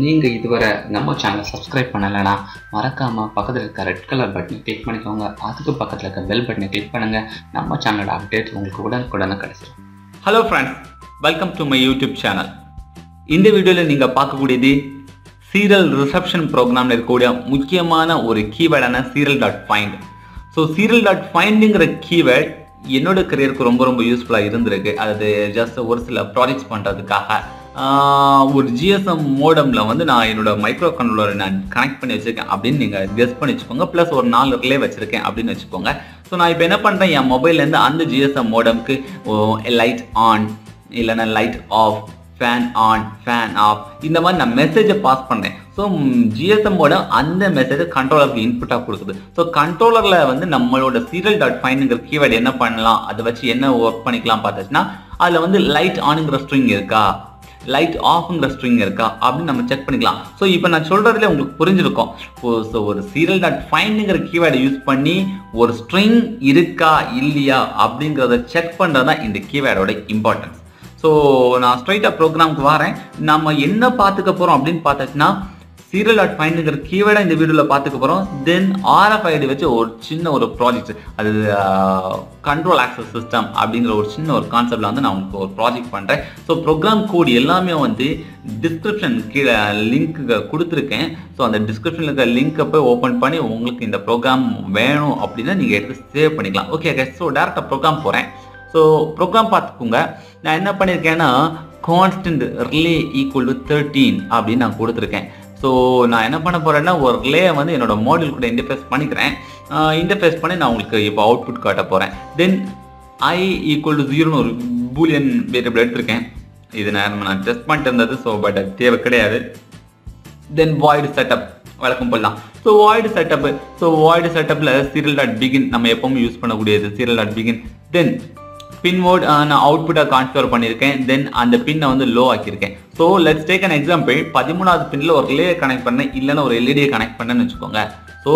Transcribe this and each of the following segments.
நீங்கள் இதுவரை நம்ம சேனலை சப்ஸ்கிரைப் பண்ணலைன்னா மறக்காமல் பக்கத்தில் இருக்க ரெட் கலர் பட்டனை கிளிக் பண்ணிக்கோங்க. அதுக்கு பக்கத்தில் இருக்க பெல் பட்டனை கிளிக் பண்ணுங்கள் நம்ம சேனலோட அப்டேட் உங்களுக்கு உடனுக்குடனே கிடைச்சிடும் hello friends welcome to my YouTube channel இந்த வீடியோவில் நீங்கள் பார்க்கக்கூடியது சீரியல் ரிசப்ஷன் ப்ரோக்ராமில் இருக்கக்கூடிய முக்கியமான ஒரு கீவேர்டான serial dot find so serial dot ஃபைண்டுங்கிற keyword என்னோட கரியருக்கு ரொம்ப ரொம்ப யூஸ்ஃபுல்லாக இருந்திருக்கு. அது ஜஸ்ட் ஒரு சில ப்ராஜெக்ட்ஸ் பண்ணுறதுக்காக ஒரு ஜிஎஸ்எம் மோடமில் வந்து நான் என்னோட மைக்ரோ கண்ட்ரோலரை நான் கனெக்ட் பண்ணி வச்சுருக்கேன் அப்படின்னு நீங்கள் கெஸ் பண்ணி வச்சுக்கோங்க. ப்ளஸ் ஒரு நாலு ரிலே வச்சுருக்கேன் அப்படின்னு வச்சுக்கோங்க. ஸோ நான் இப்போ என்ன பண்ணுறேன் என் மொபைல்லேருந்து அந்த ஜிஎஸ்எம் மோடம்க்கு லைட் ஆன் இல்லைன்னா light off fan on fan off இந்த மாதிரி நான் மெசேஜை பாஸ் பண்ணேன் ஸோ ஜிஎஸ்எம்மோட அந்த மெசேஜை கண்ட்ரோலருக்கு இன்புட்டாக கொடுக்குது. ஸோ கண்ட்ரோலரில் வந்து நம்மளோட சீரியல் டாட் ஃபைனுங்கிற கீவேர்டு என்ன பண்ணலாம்? அதை வச்சு என்ன ஒர்க் பண்ணிக்கலாம் பார்த்துச்சுன்னா அதில் வந்து லைட் ஆனுங்கிற ஸ்ட்ரிங் இருக்கா? லைட் ஆஃப்ங்கிற ஸ்ட்ரிங் இருக்கா அப்படின்னு நம்ம செக் பண்ணிக்கலாம். ஸோ இப்போ நான் சொல்கிறதுல உங்களுக்கு புரிஞ்சிருக்கும். ஸோ ஒரு சீரியல் டாட் ஃபைண்டுங்கிற கீவேர்டை யூஸ் பண்ணி ஒரு ஸ்ட்ரிங் இருக்கா இல்லையா அப்படிங்கிறத செக் பண்ணுறது தான் இந்த கீவேர்டோட இம்பார்ட்டன்ஸ் ஸோ நான் ஸ்ட்ரைட்டாக ப்ரோக்ராமுக்கு வரேன். நம்ம என்ன பார்த்துக்க போகிறோம் அப்படின்னு பார்த்தோன்னா சீரியல் டாட் ஃபைண்டுங்கிற கீவேர்டை இந்த வீடியோவில் பார்த்துக்க போகிறோம் தென் ஆர்எஃப்ஐடி வச்சு ஒரு சின்ன ஒரு ப்ராஜெக்ட் அது கண்ட்ரோல் ஆக்சஸ் சிஸ்டம் அப்படிங்கிற ஒரு சின்ன ஒரு கான்செப்டில் வந்து நான் உங்களுக்கு ஒரு ப்ராஜெக்ட் பண்ணுறேன் ஸோ ப்ரோக்ராம் கோட் எல்லாமே வந்து டிஸ்கிரிப்ஷன் கீழே லிங்க்கு கொடுத்துருக்கேன். ஸோ அந்த டிஸ்கிரிப்ஷனில் இருக்க லிங்க்கை போய் ஓப்பன் பண்ணி உங்களுக்கு இந்த ப்ரோக்ராம் வேணும் அப்படின்னா நீங்கள் எடுத்து சேவ் பண்ணிக்கலாம். ஓகே ஸோ டேரெக்டாக ப்ரோக்ராம் போகிறேன் ஸோ ப்ரோக்ராம் பார்த்துக்கோங்க. நான் என்ன பண்ணியிருக்கேன்னா constant relay equal to thirteen அப்படின்னு நான் கொடுத்துருக்கேன். ஸோ நான் என்ன பண்ண போகிறேன்னா ஒரு ரிலே வந்து என்னோட மாடியூல் கூட இன்டர்ஃபேஸ் பண்ணிக்கிறேன். இன்டர்ஃபேஸ் பண்ணி நான் உங்களுக்கு இப்போ அவுட்புட் காட்ட போகிறேன் தென் ஐ ஈக்குவல் டு ஜீரோன்னு ஒரு பூலியன் வேரியபிள் எடுத்திருக்கேன். இது நேரம் நான் டெஸ்ட் பண்ணிட்டு இருந்தது ஸோ பட் அது தேவை கிடையாது. தென் வாய்டு செட்டப் வழக்கம் போடலாம் so void setup so void செட்டப்பில் சீரியல் டாட் பிகின் நம்ம எப்பவும் யூஸ் பண்ணக்கூடியது serial dot begin then pin mode நான் அவுட்புட்டை கான்ஃபிகர் பண்ணியிருக்கேன். தென் அந்த பின்னை வந்து low ஆக்கியிருக்கேன். So let's take an example பதிமூணாவது பின்னில் ஒரு ரிலே கனெக்ட் பண்ணேன். இல்லைன்னா ஒரு எல்இடியை கனெக்ட் பண்ணேன்னு வச்சுக்கோங்க. So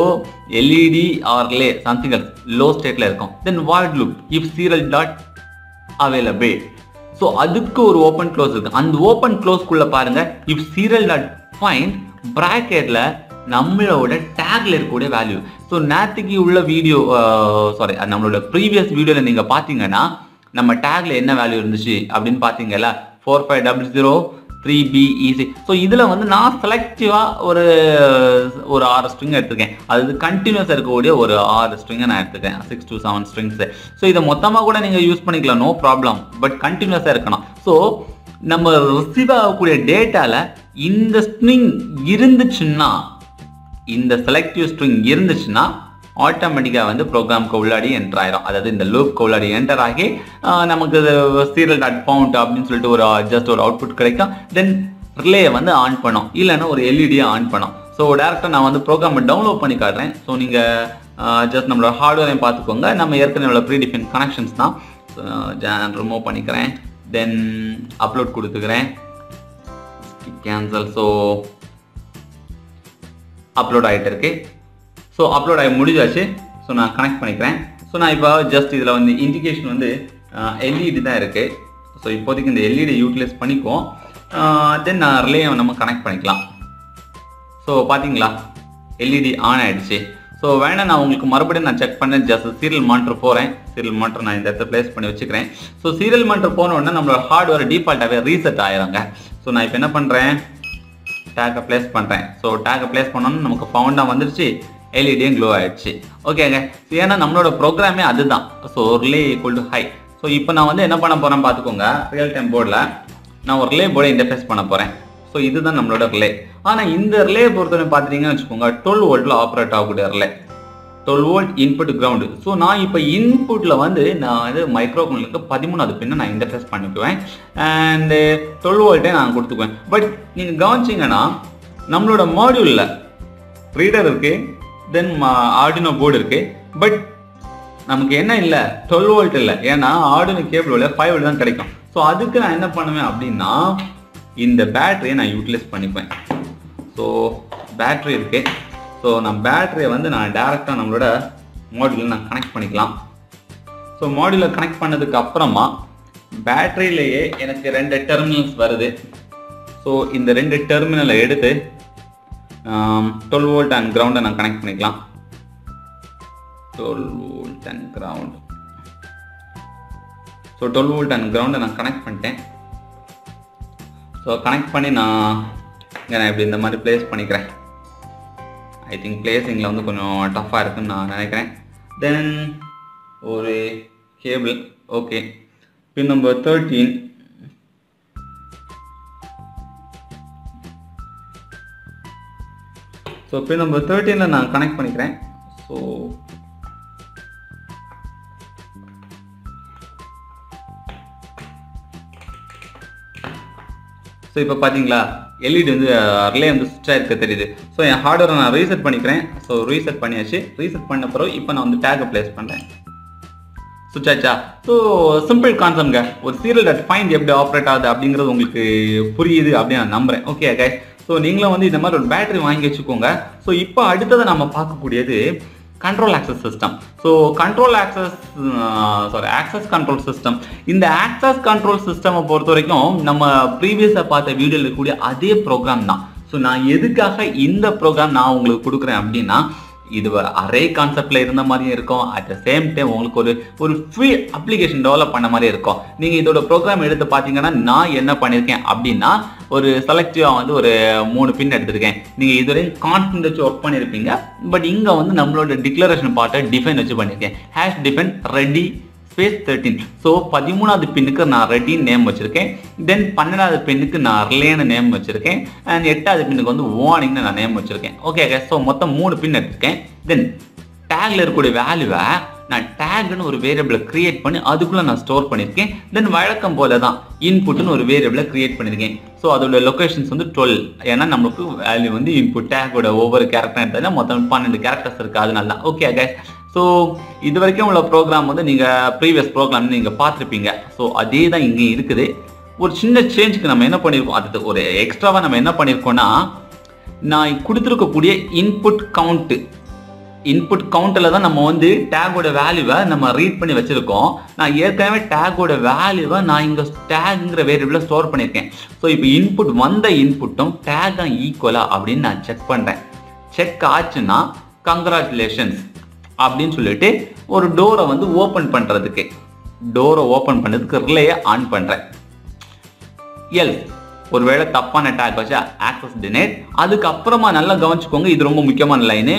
LED or relay something else low ஸ்டேட்டில் இருக்கும். Then void look if serial dot available so அதுக்கு ஒரு ஓப்பன் க்ளோஸ் இருக்கு. அந்த ஓப்பன் க்ளோஸ்க்குள்ளே பாருங்கள் இஃப் சீரியல் டாட் ஃபைண்ட் ப்ராக்கெட்டில் நம்மளோட டேக்ல இருக்கக்கூடிய வேல்யூ ஸோ நேற்றுக்கு உள்ள வீடியோ சாரி நம்மளோட ப்ரீவியஸ் வீடியோவில் நீங்கள் பார்த்தீங்கன்னா நம்ம டேக்ல என்ன வேல்யூ இருந்துச்சு அப்படின்னு பார்த்தீங்கல்ல? Four five double zero three PEC so இதில் வந்து நான் செலக்டிவாக ஒரு ஒரு ஆறு ஸ்ட்ரிங் எடுத்துருக்கேன். அது கண்டினியூஸாக இருக்கக்கூடிய ஒரு ஆறு ஸ்ட்ரிங்கை நான் எடுத்துக்கேன் six to seven strings so இதை மொத்தமாக கூட நீங்கள் யூஸ் பண்ணிக்கலாம் நோ ப்ராப்ளம் பட் கண்டினியூஸாக இருக்கணும். ஸோ நம்ம ரிசீவ் ஆகக்கூடிய டேட்டாவில் இந்த ஸ்ட்ரிங் இருந்துச்சுன்னா இந்த செலக்டிவ் ஸ்ட்ரிங் இருந்துச்சுன்னா ஆட்டோமேட்டிக்காக வந்து ப்ரோக்ராம்க்கு உள்ளாடி என்டர் ஆயிரும். அதாவது இந்த லூப்க்கு உள்ளாடி என்டர் ஆகி நமக்கு சீரியல் டாட் பவுண்ட் அப்படின்னு சொல்லிட்டு ஒரு uh, ஜஸ்ட் ஒரு அவுட்புட் கிடைக்கும். தென் ரிலேயை வந்து ஆன் பண்ணோம். இல்லைன்னா ஒரு எல்இடியை ஆன் பண்ணோம். ஸோ டேரெக்டாக நான் வந்து ப்ரோக்ராமை டவுன்லோட் பண்ணி காட்டுறேன். ஸோ நீங்கள் ஜஸ்ட் நம்மளோட ஹார்ட்வேரையும் பார்த்துக்கோங்க. நம்ம ஏற்கனவே ப்ரீ டிஃபைன் கனெக்ஷன்ஸ் தான். ஜான் ரிமூவ் பண்ணிக்கிறேன். தென் அப்லோட் கொடுத்துக்கிறேன். கேன்சல் ஸோ அப்லோட் ஆகிட்டு இருக்கு ஸோ அப்லோட் ஆகி முடிஞ்சாச்சு. ஸோ நான் கனெக்ட் பண்ணிக்கிறேன். ஸோ நான் இப்போ ஜஸ்ட் இதில் வந்து இண்டிகேஷன் வந்து எல்இடி தான் இருக்குது ஸோ இப்போதைக்கு இந்த எல்இடி யூட்டிலைஸ் பண்ணிக்குவோம். தென் நான் ரிலே நம்ம கனெக்ட் பண்ணிக்கலாம். ஸோ பார்த்தீங்களா எல்இடி ஆன் ஆகிடுச்சு ஸோ வேணாம் நான் உங்களுக்கு மறுபடியும் நான் செக் பண்ணேன். ஜஸ்ட் சீரியல் மானிட்டர் போகிறேன் சீரியல் மானிட்டர் நான் இந்த இடத்துல ப்ளேஸ் பண்ணி வச்சுக்கிறேன். ஸோ சீரியல் மானிட்டர் போன உடனே நம்மளோட ஹார்ட்வேர் டிஃபால்ட்டாகவே ரீசெட் ஆயிடுங்க. ஸோ நான் இப்போ என்ன பண்ணுறேன் டேக்கை ப்ளேஸ் பண்ணுறேன் ஸோ டேக்கை ப்ளேஸ் பண்ணோன்னு நமக்கு ஃபவுண்டாக வந்துருச்சு. எல்இடியும் க்ளோ ஆயிடுச்சு. ஓகேங்க ஏன்னா நம்மளோட ப்ரோக்ராமே அதுதான். So relay equal to high so இப்போ நான் வந்து என்ன பண்ண போகிறேன் பார்த்துக்கோங்க. ரியல் டைம் போர்டில் நான் ஒரு ரிலே போர்டை இன்டர்ஃபேஸ் பண்ண போகிறேன் ஸோ இதுதான் நம்மளோட ரிலே ஆனால் இந்த ரிலே பொறுத்தவரை பார்த்தீங்கன்னு வச்சுக்கோங்க டுவெல் வோல்ட்டில் ஆப்ரேட் ஆகக்கூடிய relay twelve volt input ground so நான் இப்போ இன்புட்டில் வந்து நான் இது மைக்ரோஃபோனுக்கு பதிமூணாவது பின்ன நான் இன்டர்ஃபேஸ் பண்ணிக்குவேன். அண்டு டுவெல் வோல்ட்டே நான் கொடுத்துக்குவேன். பட் நீங்கள் கவனிச்சிங்கன்னா நம்மளோட மாடியூலில் ரீடர் இருக்குது தென் ஆர்டினோ போர்டு இருக்குது பட் நமக்கு என்ன இல்லை? டுவெல் வோல்ட் இல்லை. ஏன்னா ஆர்டினோ கேபிள் ஃபைவ் வோல்ட் தான் கிடைக்கும். ஸோ அதுக்கு நான் என்ன பண்ணுவேன் அப்படின்னா இந்த பேட்டரியை நான் யூட்டிலைஸ் பண்ணிப்பேன். ஸோ பேட்ரி இருக்குது ஸோ நான் பேட்டரியை வந்து நான் டேரெக்டாக நம்மளோட மாடியில் நான் கனெக்ட் பண்ணிக்கலாம். ஸோ மாடியில் கனெக்ட் பண்ணதுக்கு அப்புறமா பேட்டரியிலேயே எனக்கு ரெண்டு டெர்மினல்ஸ் வருது. ஸோ இந்த ரெண்டு டெர்மினலை எடுத்து டுவெல் வோல்ட் அண்ட் கிரவுண்டை நான் கனெக்ட் பண்ணிக்கலாம். Twelve volt and ground so twelve volt and கிரவுண்டை நான் கனெக்ட் பண்ணிட்டேன். ஸோ கனெக்ட் பண்ணி நான் இங்கே நான் இப்படி இந்த மாதிரி ப்ளேஸ் பண்ணிக்கிறேன். ஐ திங்க் பிளேசிங்கில் வந்து கொஞ்சம் டஃப்பாக இருக்குன்னு நான் நினைக்கிறேன். தென் ஒரு cable okay pin number thirteen so pin number தேர்ட்டீனில் நான் கனெக்ட் பண்ணிக்கிறேன். ஸோ ஸோ இப்போ பார்த்தீங்களா எல்இடி வந்து ரிலே வந்து சுவிட்ச் ஆயிருக்க தெரியுது. ஸோ என் ஹார்ட்வேரை நான் ரீசெட் பண்ணிக்கிறேன். ஸோ ரீசெட் பண்ணியாச்சு. ரீசெட் பண்ண பிறகு இப்போ நான் வந்து டேக்கை ப்ளேஸ் பண்ணுறேன் சுவிட்ச் ஆச்சா? ஸோ சிம்பிள் கான்செப்ட்ங்க ஒரு சீரியல் டாட் ஃபைண்ட் எப்படி ஆப்ரேட் ஆகுது அப்படிங்கிறது உங்களுக்கு புரியுது அப்படின்னு நான் நம்புறேன். ஓகே கைஸ் ஸோ நீங்களும் வந்து இந்த மாதிரி ஒரு பேட்டரி வாங்கி வச்சுக்கோங்க. ஸோ இப்போ அடுத்ததை நம்ம பார்க்கக்கூடியது control access system so control access sorry access control system இந்த ஆக்சஸ் கண்ட்ரோல் சிஸ்டமை பொறுத்த வரைக்கும் நம்ம ப்ரீவியஸாக பார்த்த வீடியோவில் இருக்கக்கூடிய அதே ப்ரோக்ராம் தான். ஸோ நான் எதுக்காக இந்த ப்ரோக்ராம் நான் உங்களுக்கு கொடுக்குறேன் அப்படின்னா இது அரே கான்செப்ட்ல இருந்த மாதிரியும் இருக்கும். அட் த சேம் டைம் உங்களுக்கு ஒரு ஒரு ஃப்ரீ அப்ளிகேஷன் டெவலப் பண்ண மாதிரி இருக்கும். நீங்கள் இதோட ப்ரோக்ராம் எடுத்து பார்த்தீங்கன்னா நான் என்ன பண்ணியிருக்கேன் அப்படின்னா ஒரு செலக்டிவாக வந்து ஒரு மூணு பின் எடுத்திருக்கேன். நீங்கள் இதுவரையும் கான்ஸ்டன்ட் வச்சு ஒர்க் பண்ணியிருப்பீங்க பட் இங்கே வந்து நம்மளோட டிக்ளரேஷன் பார்ட்டை டிஃபைன் வச்சு பண்ணியிருக்கேன் hash define ready space thirteen so பதிமூணாவது பின்னுக்கு நான் ரெட்டின்னு நேம் வச்சுருக்கேன். தென் பன்னெண்டாவது பின்னுக்கு நான் ரிலேன்னு நேம் வச்சுருக்கேன். அண்ட் எட்டாவது பின்னுக்கு வந்து வார்னிங்னு நான் நேம் வச்சுருக்கேன். ஓகே ஸோ மொத்தம் மூணு பின் எடுத்திருக்கேன். தென் டேக்ல இருக்கக்கூடிய வேல்யூவை நான் டேக்னு ஒரு வேரியபிளை கிரியேட் பண்ணி அதுக்குள்ளே நான் ஸ்டோர் பண்ணியிருக்கேன் தென் வழக்கம் போல தான் இன்புட்னு ஒரு வேரியபிளை கிரியேட் பண்ணியிருக்கேன் ஸோ அதோட லொக்கேஷன்ஸ் வந்து டுவெல் ஏன்னா நம்மளுக்கு வேல்யூ வந்து இன்புட் டேக்கோட ஒவ்வொரு கேரக்டர் எடுத்தாலும் மொத்தம் பன்னெண்டு கேரக்டர்ஸ் இருக்குது அதனால தான் ஓகே கேஸ் ஸோ இது வரைக்கும் உள்ள ப்ரோக்ராம் வந்து நீங்கள் ப்ரீவியஸ் ப்ரோக்ராம் நீங்கள் பார்த்துருப்பீங்க. ஸோ அதே தான் இங்கே இருக்குது. ஒரு சின்ன சேஞ்சுக்கு நம்ம என்ன பண்ணியிருக்கோம் அது ஒரு எக்ஸ்ட்ராவாக நம்ம என்ன பண்ணியிருக்கோம்னா நான் கொடுத்துருக்கக்கூடிய இன்புட் கவுண்ட்டு இன்புட் கவுண்டில் தான் நம்ம வந்து டேகோட வேல்யூவை நம்ம ரீட் பண்ணி வச்சுருக்கோம். நான் ஏற்கனவே டேகோட வேல்யூவை நான் இங்கே டேகுங்கிற வேரியபிளில் ஸ்டோர் பண்ணியிருக்கேன் ஸோ இப்போ இன்புட் வந்த இன்புட்டும் டேக் தான் ஈக்குவலா அப்படின்னு நான் செக் பண்ணுறேன் செக் ஆச்சுன்னா கங்க்ராச்சுலேஷன்ஸ் அப்படின்னு சொல்லிட்டு ஒரு டோரை வந்து ஓப்பன் பண்ணுறதுக்கு டோரை ஓப்பன் பண்ணதுக்கு ரிலேயை ஆன் பண்ணுறேன் எல் ஒருவேளை தப்பான டேக் வச்சா ஆக்சஸ் டினேட் அதுக்கப்புறமா நல்லா கவனிச்சுக்கோங்க இது ரொம்ப முக்கியமான லைனு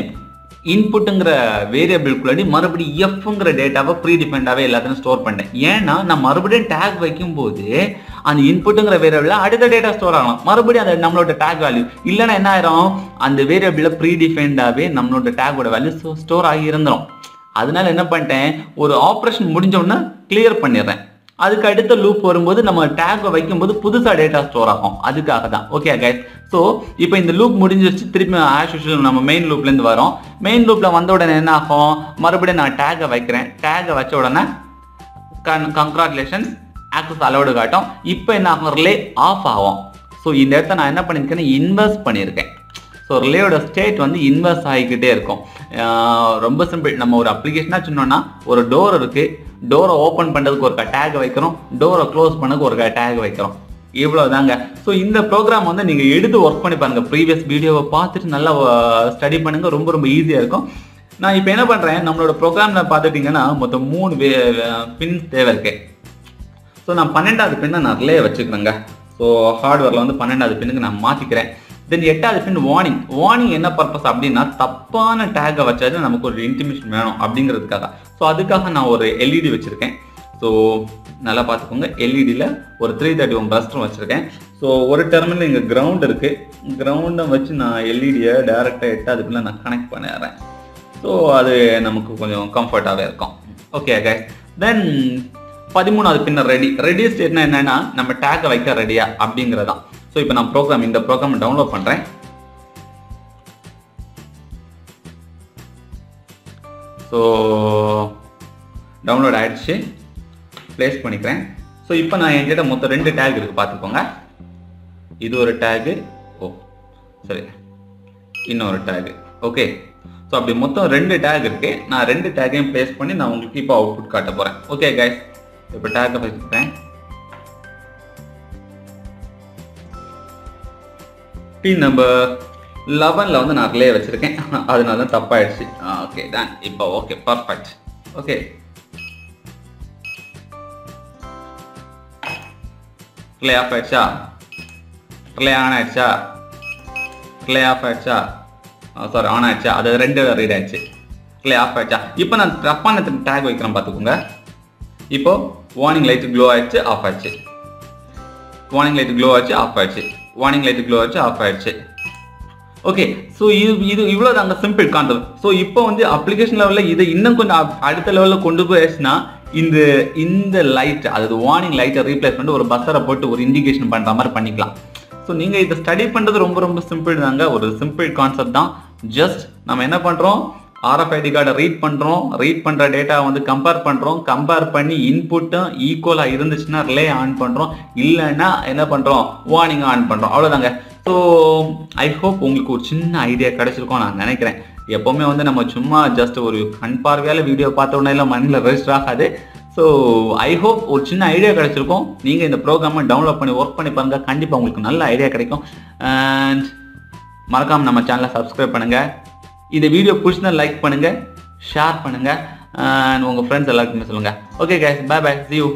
இன்புட்டுங்கிற வேரியபிள்குள்ளாடி மறுபடியும் எஃப்ங்கிற டேட்டாவை ப்ரீ டிஃபெண்டாகவே எல்லாத்தையும் ஸ்டோர் பண்ணேன். ஏன்னா நான் மறுபடியும் டேக் வைக்கும்போது அந்த இன்புட்டுங்கிற வேரியபிளில் அடுத்த டேட்டா ஸ்டோர் ஆகலாம். மறுபடியும் அந்த நம்மளோட டேக் வேல்யூ இல்லைன்னா என்ன ஆயிரும்? அந்த வேரியபிளில் ப்ரீ டிஃபைன்டாகவே நம்மளோட டேக்கோட வேல்யூ ஸ்டோர் ஆகி இருந்துரும். அதனால என்ன பண்ணிட்டேன்? ஒரு ஆப்ரேஷன் முடிஞ்ச உடனே கிளியர் பண்ணிடுறேன். அதுக்கு அடுத்த லூப் வரும்போது நம்ம டேக்கை வைக்கும்போது புதுசாக டேட்டா ஸ்டோர் ஆகும். அதுக்காக தான் ஓகே கைஸ் ஸோ இப்போ இந்த லூப் முடிஞ்சிருச்சு. திருப்பி ஆஸ் யூஷுவல் நம்ம மெயின் லூப்லேருந்து வரோம். மெயின் லூப்பில் வந்த உடனே என்ன ஆகும்? மறுபடியும் நான் டேக்கை வைக்கிறேன். டேக்கை வச்ச உடனே கன் கங்க்ராச்சுலேஷன்ஸ் ஆக்சஸ் அலோடு காட்டும். இப்போ என்ன ஆகும்? ரிலே ஆஃப் ஆகும். ஸோ இந்த இடத்த நான் என்ன பண்ணியிருக்கேன்னா இன்வெஸ்ட் பண்ணியிருக்கேன் ஸோ ரிலேயோட ஸ்டேட் வந்து இன்வெஸ்ட் ஆகிக்கிட்டே இருக்கும். ரொம்ப சிம்பிள் நம்ம ஒரு அப்ளிகேஷனாக சொன்னோம்னா ஒரு டோர் இருக்குது டோரை ஓப்பன் பண்ணுறதுக்கு ஒரு டேக் வைக்கிறோம். டோரை க்ளோஸ் பண்ணதுக்கு ஒரு டேக் வைக்கிறோம். இவ்வளோ தாங்க ஸோ இந்த ப்ரோக்ராம் வந்து நீங்கள் எடுத்து ஒர்க் பண்ணி பாருங்கள் ப்ரீவியஸ் வீடியோவை பார்த்துட்டு நல்லா ஸ்டடி பண்ணுங்கள் ரொம்ப ரொம்ப ஈஸியாக இருக்கும். நான் இப்போ என்ன பண்ணுறேன் நம்மளோட ப்ரோக்ராமில் பார்த்துட்டிங்கன்னா மொத்தம் மூணு வே பின் தேவை இருக்கு. ஸோ நான் பன்னெண்டாவது பின்னை நான் ரிலே வச்சுக்கிறேங்க. ஸோ ஹார்ட்வேரில் வந்து பன்னெண்டாவது பின்னுக்கு நான் மாற்றிக்கிறேன் தென் எட்டாவது பின் வார்னிங் வார்னிங் என்ன பர்பஸ் அப்படின்னா தப்பான டேகை வச்சாலும் நமக்கு ஒரு இன்டிமேஷன் வேணும் அப்படிங்கிறதுக்காக. ஸோ அதுக்காக நான் ஒரு எல்இடி வச்சுருக்கேன். ஸோ நல்லா பார்த்துக்கோங்க. எல்இடியில் ஒரு த்ரீ தேர்ட்டி ஒன் பஸ்டர் வச்சுருக்கேன். ஸோ ஒரு டெர்மினல் இங்கே கிரவுண்ட் இருக்குது கிரவுண்டை வச்சு நான் எல்இடியை டேரெக்டாக எட்டாவது பின்ன நான் கனெக்ட் பண்ணிடுறேன். ஸோ அது நமக்கு கொஞ்சம் கம்ஃபர்ட்டாகவே இருக்கும். ஓகே கைஸ் தென் பதிமூணாவது பின்னர் ரெடி ரெடி ஸ்டேட்னா என்னென்னா நம்ம டேக்கை வைக்க ரெடியா அப்படிங்கிறதான். ஸோ இப்போ நான் ப்ரோக்ராம் இந்த ப்ரோக்ராம் டவுன்லோட் பண்ணுறேன் ஸோ டவுன்லோட் ஆயிடுச்சு. ப்ளேஸ் பண்ணிக்கிறேன். ஸோ இப்போ நான் என்கிட்ட மொத்தம் ரெண்டு டேக் இருக்குது பார்த்துக்கோங்க. இது ஒரு டேகு ஓ சரி. இன்னொரு டேகு ஓகே ஸோ அப்படி மொத்தம் ரெண்டு டேக் இருக்குது நான் ரெண்டு டேக்கையும் ப்ளேஸ் பண்ணி நான் உங்களுக்கு இப்போ அவுட்புட் காட்ட போகிறேன் ஓகே கைஸ் இப்போ டேக்கை வச்சுக்கிறேன் பின் நம்பர் லெவனில் வந்து நான் ரிலே வச்சுருக்கேன். அதனால தான் தப்பாயிடுச்சு ஓகே தான் இப்போ okay perfect okay relay off ஆயிடுச்சா? ரிலே ஆன் ஆயிடுச்சா? ரிலே ஆஃப் ஆயிடுச்சா? சாரி ஆன் ஆயிடுச்சா? அது ரெண்டு ரீட் ஆயிடுச்சு. ரிலே ஆஃப் ஆயிடுச்சா? இப்போ நான் தப்பான டேக் வைக்கிறேன் பார்த்துக்கோங்க இப்போ வார்னிங் லைட் க்ளோ ஆயிடுச்சு ஆஃப் ஆயிடுச்சு. வார்னிங் லைட் க்ளோ ஆச்சு ஆஃப் ஆயிடுச்சு. வார்னிங் லைட் க்ளோ வச்சு ஆஃப் ஆயிடுச்சு. ஓகே ஸோ இது இது இவ்வளோ தாங்க சிம்பிள் கான்செப்ட் ஸோ இப்போ வந்து அப்ளிகேஷன் லெவலில் இதை இன்னும் கொஞ்சம் அடுத்த லெவலில் கொண்டு போயிடுச்சுன்னா இந்த இந்த லைட் அதாவது வார்னிங் லைட்டை ரீப்ளேஸ் பண்ணிட்டு ஒரு பஸ்ஸரை போட்டு ஒரு இண்டிகேஷன் பண்ணுற மாதிரி பண்ணிக்கலாம். ஸோ நீங்கள் இதை ஸ்டடி பண்ணுறது ரொம்ப ரொம்ப சிம்பிள் தாங்க. ஒரு சிம்பிள் கான்செப்ட் தான். ஜஸ்ட் நம்ம என்ன பண்ணுறோம் ஆர்எஃப்ஐடி கார்டை ரீட் பண்ணுறோம் ரீட் பண்ணுற டேட்டா வந்து கம்பேர் பண்ணுறோம் கம்பேர் பண்ணி இன்புட்டும் ஈக்குவலாக இருந்துச்சுன்னா ரிலே ஆன் பண்ணுறோம் இல்லைன்னா என்ன பண்ணுறோம் வார்னிங் ஆன் பண்ணுறோம் அவ்வளோதாங்க ஸோ ஐ ஹோப் உங்களுக்கு ஒரு சின்ன ஐடியா கிடைச்சிருக்கோம் நான் நினைக்கிறேன். எப்போவுமே வந்து நம்ம சும்மா ஜஸ்ட் ஒரு கண் பார்வையால் வீடியோ பார்த்த உடனே எல்லாம் மண்ணில் ரெஜிஸ்டர் ஆகாது. ஸோ ஐ ஹோப் ஒரு சின்ன ஐடியா கிடைச்சிருக்கும். நீங்கள் இந்த ப்ரோக்ராமை டவுன்லோட் பண்ணி ஒர்க் பண்ணி பாருங்கள் கண்டிப்பாக உங்களுக்கு நல்ல ஐடியா கிடைக்கும். அண்ட் மறக்காமல் நம்ம சேனலை சப்ஸ்கிரைப் பண்ணுங்கள் இந்த வீடியோ பிடிச்சினா லைக் பண்ணுங்கள் ஷேர் பண்ணுங்கள் அண்ட் உங்கள் ஃப்ரெண்ட்ஸ் எல்லாருக்குமே சொல்லுங்கள் okay guys bye bye see you